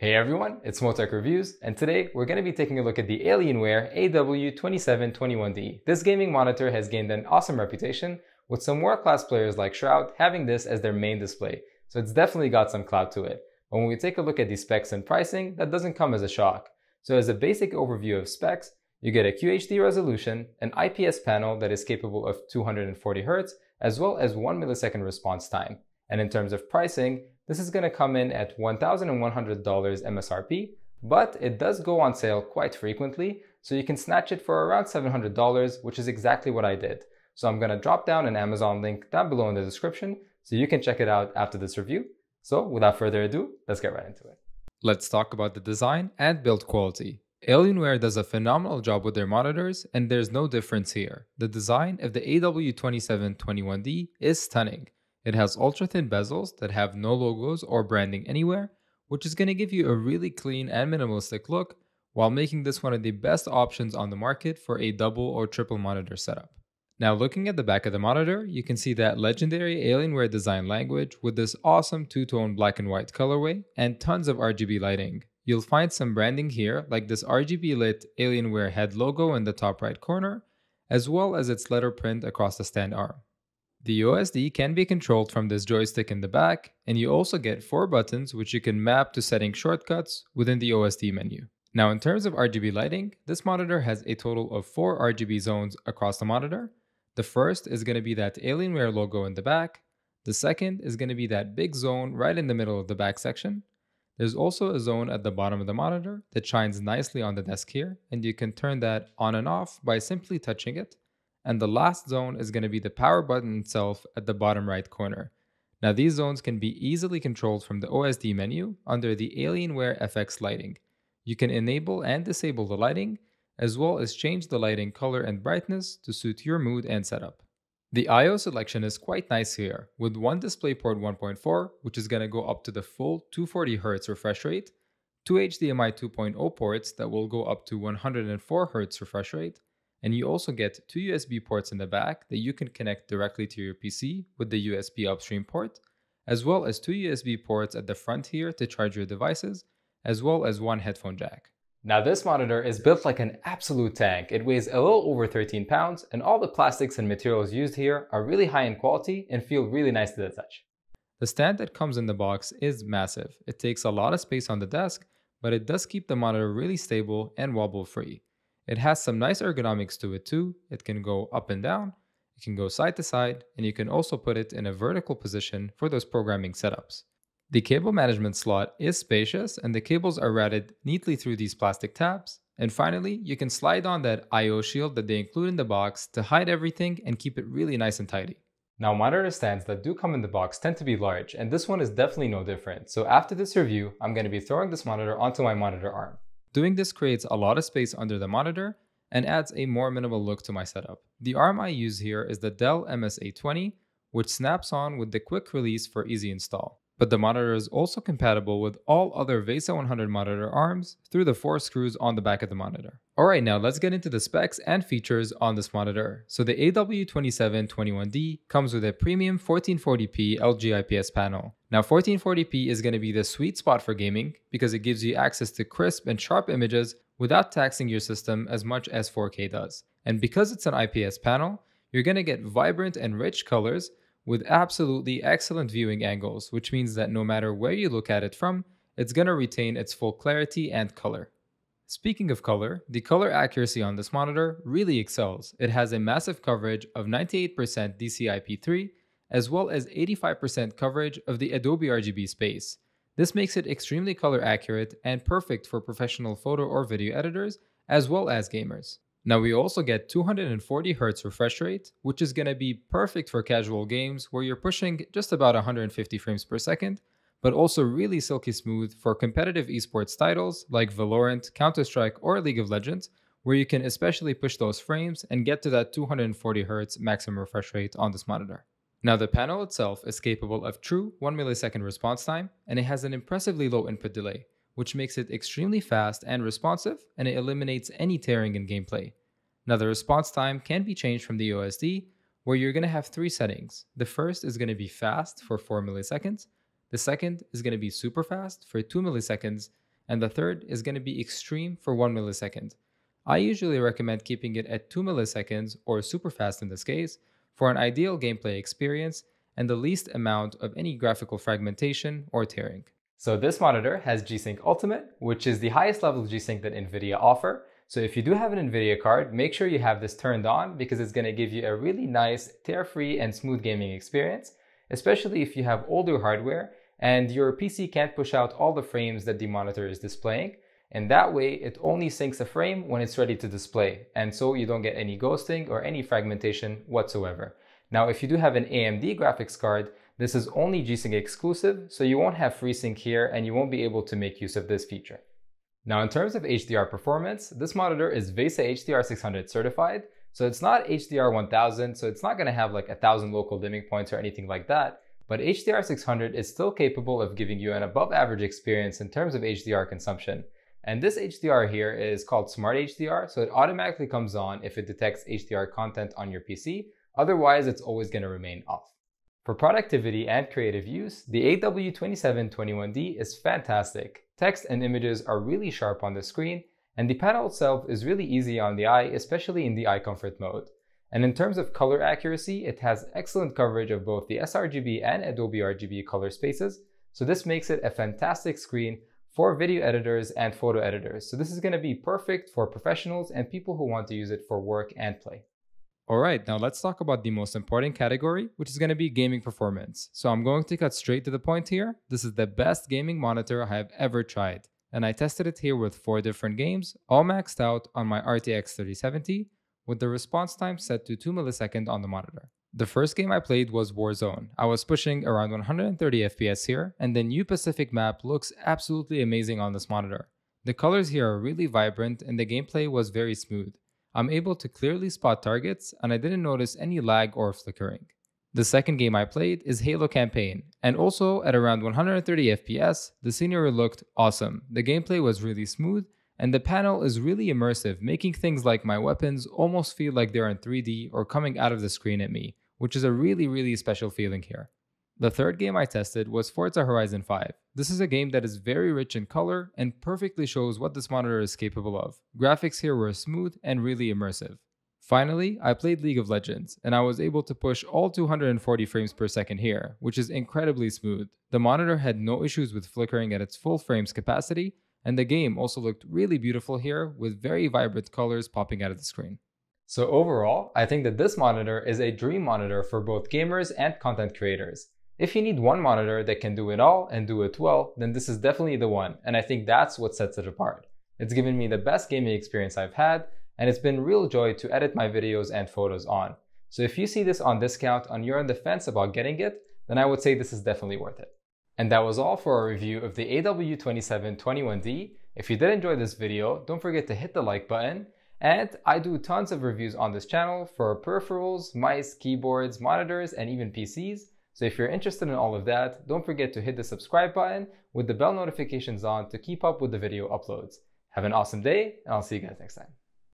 Hey everyone, it's Moe Tech Reviews, and today we're going to be taking a look at the Alienware AW2721D. This gaming monitor has gained an awesome reputation, with some world-class players like Shroud having this as their main display, so it's definitely got some clout to it. But when we take a look at the specs and pricing, that doesn't come as a shock. So as a basic overview of specs, you get a QHD resolution, an IPS panel that is capable of 240 Hz, as well as 1 millisecond response time. And in terms of pricing, this is going to come in at $1,100 MSRP, but it does go on sale quite frequently, so you can snatch it for around $700, which is exactly what I did. So I'm going to drop down an Amazon link down below in the description so you can check it out after this review. So without further ado, let's get right into it. Let's talk about the design and build quality. Alienware does a phenomenal job with their monitors, and there's no difference here. The design of the AW2721D is stunning. It has ultra thin bezels that have no logos or branding anywhere, which is going to give you a really clean and minimalistic look while making this one of the best options on the market for a double or triple monitor setup. Now looking at the back of the monitor, you can see that legendary Alienware design language with this awesome two-tone black and white colorway and tons of RGB lighting. You'll find some branding here like this RGB lit Alienware head logo in the top right corner, as well as its letter print across the stand arm. The OSD can be controlled from this joystick in the back, and you also get four buttons which you can map to setting shortcuts within the OSD menu. Now in terms of RGB lighting, this monitor has a total of four RGB zones across the monitor. The first is going to be that Alienware logo in the back. The second is going to be that big zone right in the middle of the back section. There's also a zone at the bottom of the monitor that shines nicely on the desk here, and you can turn that on and off by simply touching it and the last zone is going to be the power button itself at the bottom right corner. Now these zones can be easily controlled from the OSD menu under the Alienware FX lighting. You can enable and disable the lighting, as well as change the lighting color and brightness to suit your mood and setup. The I.O. selection is quite nice here, with one DisplayPort 1.4, which is going to go up to the full 240Hz refresh rate, two HDMI 2.0 ports that will go up to 104Hz refresh rate, and you also get two USB ports in the back that you can connect directly to your PC with the USB upstream port, as well as two USB ports at the front here to charge your devices, as well as one headphone jack. Now this monitor is built like an absolute tank. It weighs a little over 13 pounds and all the plastics and materials used here are really high in quality and feel really nice to the touch. The stand that comes in the box is massive. It takes a lot of space on the desk, but it does keep the monitor really stable and wobble free. It has some nice ergonomics to it too. It can go up and down, it can go side to side, and you can also put it in a vertical position for those programming setups. The cable management slot is spacious and the cables are routed neatly through these plastic tabs. And finally, you can slide on that I.O. shield that they include in the box to hide everything and keep it really nice and tidy. Now monitor stands that do come in the box tend to be large and this one is definitely no different. So after this review, I'm going to be throwing this monitor onto my monitor arm. Doing this creates a lot of space under the monitor and adds a more minimal look to my setup. The ARM I use here is the Dell MSA20, which snaps on with the quick release for easy install but the monitor is also compatible with all other VESA 100 monitor arms through the four screws on the back of the monitor. Alright, now let's get into the specs and features on this monitor. So the AW2721D comes with a premium 1440p LG IPS panel. Now 1440p is going to be the sweet spot for gaming because it gives you access to crisp and sharp images without taxing your system as much as 4K does. And because it's an IPS panel, you're going to get vibrant and rich colors with absolutely excellent viewing angles, which means that no matter where you look at it from, it's going to retain its full clarity and color. Speaking of color, the color accuracy on this monitor really excels. It has a massive coverage of 98% DCI-P3, as well as 85% coverage of the Adobe RGB space. This makes it extremely color accurate and perfect for professional photo or video editors, as well as gamers. Now we also get 240 Hz refresh rate, which is going to be perfect for casual games where you're pushing just about 150 frames per second, but also really silky smooth for competitive esports titles like Valorant, Counter-Strike, or League of Legends, where you can especially push those frames and get to that 240 Hz maximum refresh rate on this monitor. Now the panel itself is capable of true 1 millisecond response time, and it has an impressively low input delay, which makes it extremely fast and responsive, and it eliminates any tearing in gameplay. Now, the response time can be changed from the OSD, where you're going to have three settings. The first is going to be fast for 4 milliseconds, the second is going to be super fast for 2 milliseconds, and the third is going to be extreme for 1 millisecond. I usually recommend keeping it at 2 milliseconds or super fast in this case for an ideal gameplay experience and the least amount of any graphical fragmentation or tearing. So this monitor has G-Sync Ultimate, which is the highest level of G-Sync that NVIDIA offer. So if you do have an NVIDIA card, make sure you have this turned on because it's gonna give you a really nice, tear-free and smooth gaming experience, especially if you have older hardware and your PC can't push out all the frames that the monitor is displaying. And that way, it only syncs a frame when it's ready to display. And so you don't get any ghosting or any fragmentation whatsoever. Now, if you do have an AMD graphics card, this is only G-Sync exclusive, so you won't have FreeSync here and you won't be able to make use of this feature. Now, in terms of HDR performance, this monitor is VESA HDR 600 certified, so it's not HDR 1000, so it's not gonna have like a thousand local dimming points or anything like that, but HDR 600 is still capable of giving you an above average experience in terms of HDR consumption. And this HDR here is called Smart HDR, so it automatically comes on if it detects HDR content on your PC, Otherwise, it's always going to remain off. For productivity and creative use, the AW2721D is fantastic. Text and images are really sharp on the screen, and the panel itself is really easy on the eye, especially in the eye comfort mode. And in terms of color accuracy, it has excellent coverage of both the sRGB and Adobe RGB color spaces, so this makes it a fantastic screen for video editors and photo editors. So this is going to be perfect for professionals and people who want to use it for work and play. Alright, now let's talk about the most important category, which is going to be gaming performance. So I'm going to cut straight to the point here. This is the best gaming monitor I have ever tried. And I tested it here with four different games, all maxed out on my RTX 3070, with the response time set to 2 milliseconds on the monitor. The first game I played was Warzone. I was pushing around 130 FPS here, and the new Pacific map looks absolutely amazing on this monitor. The colors here are really vibrant and the gameplay was very smooth. I'm able to clearly spot targets and I didn't notice any lag or flickering. The second game I played is Halo Campaign, and also at around 130 FPS, the scenery looked awesome. The gameplay was really smooth, and the panel is really immersive, making things like my weapons almost feel like they're in 3D or coming out of the screen at me, which is a really, really special feeling here. The third game I tested was Forza Horizon 5. This is a game that is very rich in color and perfectly shows what this monitor is capable of. Graphics here were smooth and really immersive. Finally, I played League of Legends, and I was able to push all 240 frames per second here, which is incredibly smooth. The monitor had no issues with flickering at its full frames capacity, and the game also looked really beautiful here with very vibrant colors popping out of the screen. So overall, I think that this monitor is a dream monitor for both gamers and content creators. If you need one monitor that can do it all and do it well, then this is definitely the one, and I think that's what sets it apart. It's given me the best gaming experience I've had, and it's been real joy to edit my videos and photos on. So if you see this on discount and you're on the fence about getting it, then I would say this is definitely worth it. And that was all for our review of the AW2721D. If you did enjoy this video, don't forget to hit the like button. And I do tons of reviews on this channel for peripherals, mice, keyboards, monitors, and even PCs. So if you're interested in all of that, don't forget to hit the subscribe button with the bell notifications on to keep up with the video uploads. Have an awesome day, and I'll see you guys next time.